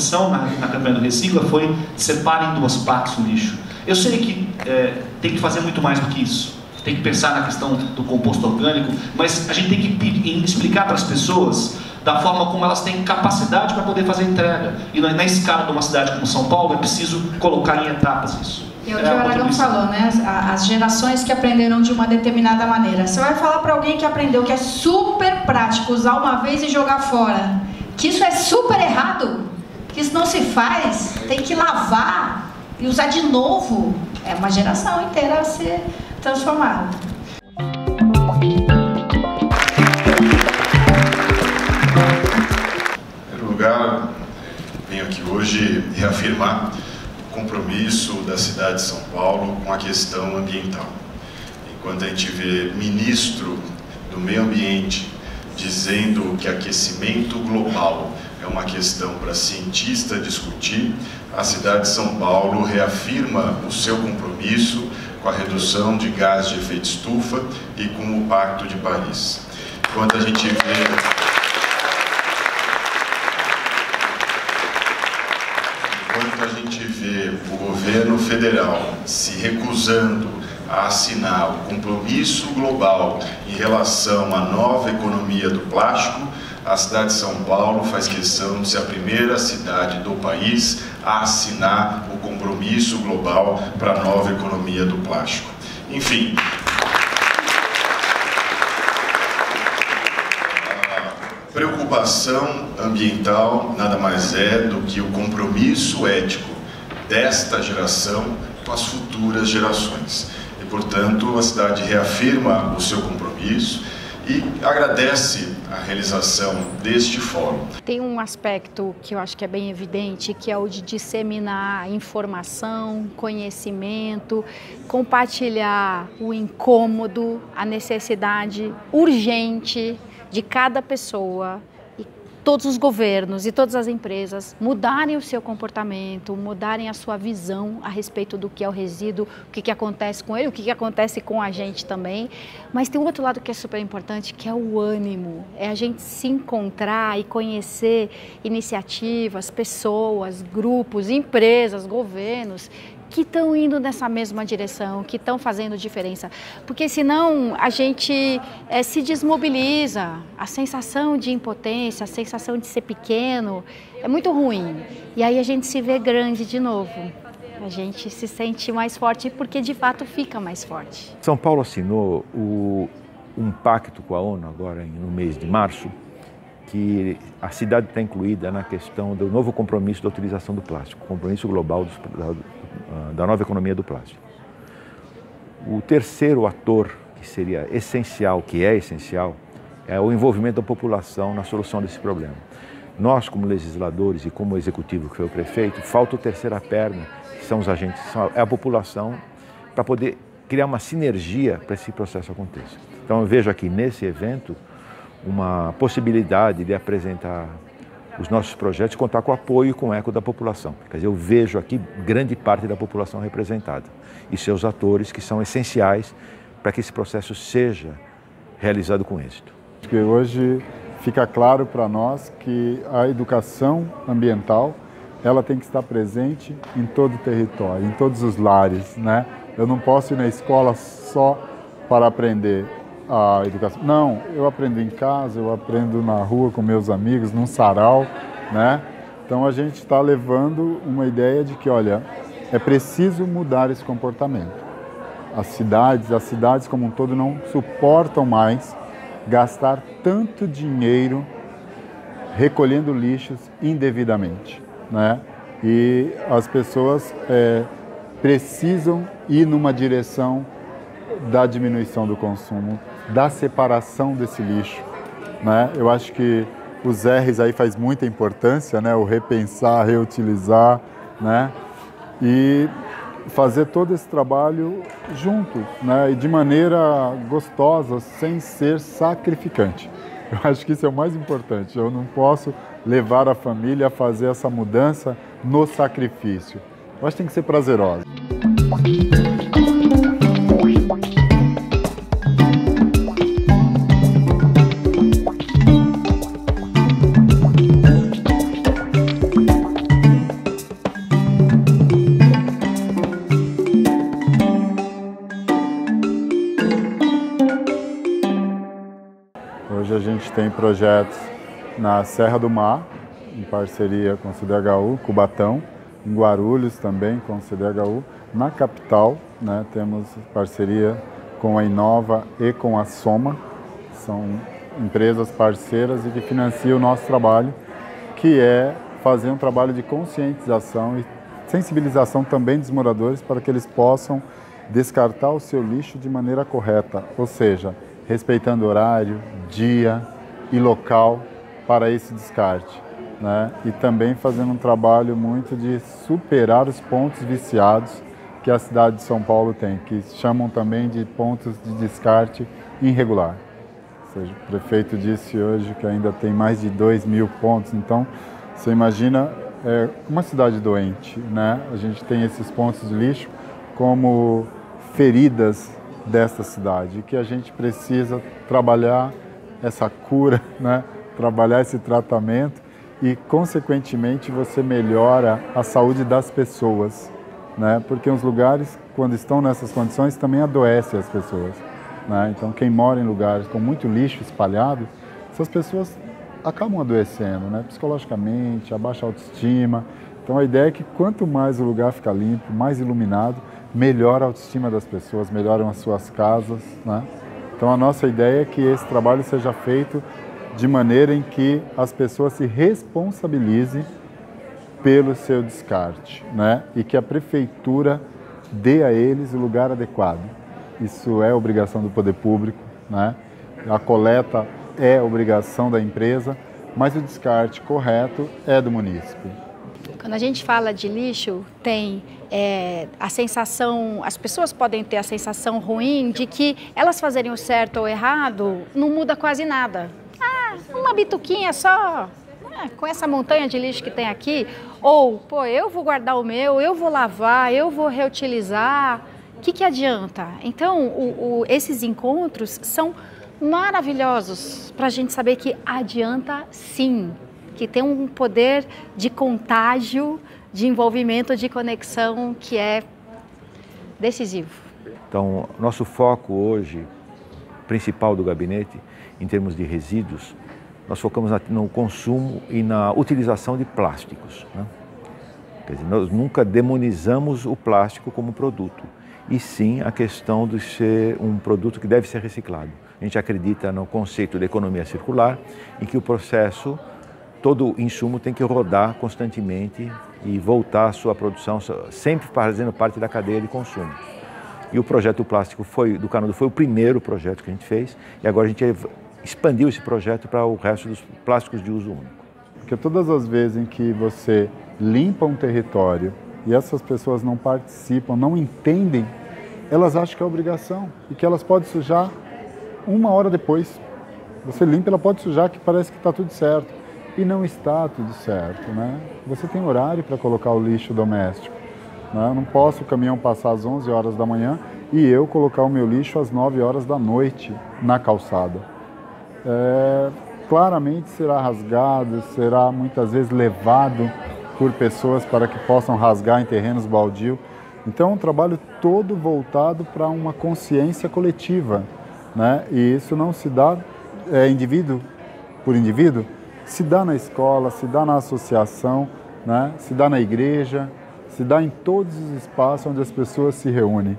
opção na, na campanha do Recicla, foi separar em duas partes o lixo. Eu sei que é, tem que fazer muito mais do que isso. Tem que pensar na questão do composto orgânico, mas a gente tem que explicar para as pessoas da forma como elas têm capacidade para poder fazer entrega. E na, na escala de uma cidade como São Paulo, é preciso colocar em etapas isso. E é o que o Aragão falou, né? As gerações que aprenderam de uma determinada maneira. Você vai falar para alguém que aprendeu que é super prático usar uma vez e jogar fora, que isso é super errado, isso não se faz, tem que lavar e usar de novo. É uma geração inteira a ser transformada. lugar, venho aqui hoje reafirmar o compromisso da cidade de São Paulo com a questão ambiental. Enquanto a gente vê ministro do meio ambiente dizendo que aquecimento global uma questão para cientista discutir, a cidade de São Paulo reafirma o seu compromisso com a redução de gás de efeito estufa e com o Pacto de Paris. Enquanto a gente vê enquanto a gente vê o governo federal se recusando a assinar o compromisso global em relação à nova economia do plástico, a cidade de São Paulo faz questão de ser a primeira cidade do país a assinar o compromisso global para a nova economia do plástico. Enfim, Preocupação ambiental nada mais é do que o compromisso ético desta geração com as futuras gerações. E, portanto, a cidade reafirma o seu compromisso e agradece a realização deste fórum. Tem um aspecto que eu acho que é bem evidente, que é o de disseminar informação, conhecimento, compartilhar o incômodo, a necessidade urgente de cada pessoa todos os governos e todas as empresas mudarem o seu comportamento, mudarem a sua visão a respeito do que é o resíduo, o que, que acontece com ele, o que, que acontece com a gente também. Mas tem um outro lado que é super importante, que é o ânimo. É a gente se encontrar e conhecer iniciativas, pessoas, grupos, empresas, governos que estão indo nessa mesma direção, que estão fazendo diferença. Porque senão a gente é, se desmobiliza, a sensação de impotência, a sensação de ser pequeno é muito ruim. E aí a gente se vê grande de novo. A gente se sente mais forte porque de fato fica mais forte. São Paulo assinou o, um pacto com a ONU agora no mês de março, que a cidade está incluída na questão do novo compromisso da utilização do plástico, compromisso global dos, da nova economia do plástico. O terceiro ator que seria essencial, que é essencial, é o envolvimento da população na solução desse problema. Nós, como legisladores e como executivo, que foi o prefeito, falta a terceira perna, que são os agentes, é a população, para poder criar uma sinergia para esse processo aconteça. Então eu vejo aqui nesse evento uma possibilidade de apresentar os nossos projetos contar com o apoio e com o eco da população. Quer dizer, eu vejo aqui grande parte da população representada e seus atores que são essenciais para que esse processo seja realizado com êxito. Porque hoje fica claro para nós que a educação ambiental ela tem que estar presente em todo o território, em todos os lares, né? Eu não posso ir na escola só para aprender a educação. Não, eu aprendo em casa, eu aprendo na rua com meus amigos, num sarau, né? Então a gente está levando uma ideia de que, olha, é preciso mudar esse comportamento. As cidades, as cidades como um todo não suportam mais gastar tanto dinheiro recolhendo lixos indevidamente, né? E as pessoas é, precisam ir numa direção da diminuição do consumo, da separação desse lixo. Né? Eu acho que os R's aí faz muita importância, né? o repensar, reutilizar, né? e fazer todo esse trabalho junto, né? e de maneira gostosa, sem ser sacrificante. Eu acho que isso é o mais importante. Eu não posso levar a família a fazer essa mudança no sacrifício. Eu acho que tem que ser prazerosa. Projetos na Serra do Mar, em parceria com o CDHU, Cubatão, em Guarulhos também com o CDHU. Na capital, né, temos parceria com a Inova e com a Soma, são empresas parceiras e que financiam o nosso trabalho, que é fazer um trabalho de conscientização e sensibilização também dos moradores para que eles possam descartar o seu lixo de maneira correta, ou seja, respeitando horário, dia e local para esse descarte. Né? E também fazendo um trabalho muito de superar os pontos viciados que a cidade de São Paulo tem, que chamam também de pontos de descarte irregular. Ou seja, o prefeito disse hoje que ainda tem mais de 2 mil pontos, então você imagina é, uma cidade doente, né? A gente tem esses pontos de lixo como feridas desta cidade, que a gente precisa trabalhar essa cura, né? Trabalhar esse tratamento e, consequentemente, você melhora a saúde das pessoas, né? Porque os lugares, quando estão nessas condições, também adoecem as pessoas, né? Então, quem mora em lugares com muito lixo espalhado, essas pessoas acabam adoecendo, né? Psicologicamente, a autoestima. Então, a ideia é que quanto mais o lugar fica limpo, mais iluminado, melhora a autoestima das pessoas, melhoram as suas casas, né? Então, a nossa ideia é que esse trabalho seja feito de maneira em que as pessoas se responsabilizem pelo seu descarte, né? E que a prefeitura dê a eles o lugar adequado. Isso é obrigação do poder público, né? A coleta é obrigação da empresa, mas o descarte correto é do município. Quando a gente fala de lixo, tem é, a sensação, as pessoas podem ter a sensação ruim de que elas fazerem o certo ou errado não muda quase nada. Uma bituquinha só, é, com essa montanha de lixo que tem aqui, ou, pô, eu vou guardar o meu, eu vou lavar, eu vou reutilizar, o que, que adianta? Então, o, o, esses encontros são maravilhosos para a gente saber que adianta sim, que tem um poder de contágio, de envolvimento, de conexão que é decisivo. Então, nosso foco hoje, principal do gabinete, em termos de resíduos, nós focamos no consumo e na utilização de plásticos. Né? Quer dizer, nós nunca demonizamos o plástico como produto, e sim a questão de ser um produto que deve ser reciclado. A gente acredita no conceito de economia circular, em que o processo, todo insumo tem que rodar constantemente e voltar à sua produção, sempre fazendo parte da cadeia de consumo. E o projeto plástico foi, do Canudo foi o primeiro projeto que a gente fez, e agora a gente expandiu esse projeto para o resto dos plásticos de uso único. Porque todas as vezes em que você limpa um território e essas pessoas não participam, não entendem, elas acham que é obrigação e que elas podem sujar uma hora depois. Você limpa, ela pode sujar que parece que está tudo certo. E não está tudo certo, né? Você tem horário para colocar o lixo doméstico. Né? Eu não posso o caminhão passar às 11 horas da manhã e eu colocar o meu lixo às 9 horas da noite na calçada é, claramente será rasgado, será muitas vezes levado por pessoas para que possam rasgar em terrenos baldios. Então, um trabalho todo voltado para uma consciência coletiva, né? E isso não se dá é, indivíduo por indivíduo, se dá na escola, se dá na associação, né? Se dá na igreja, se dá em todos os espaços onde as pessoas se reúnem.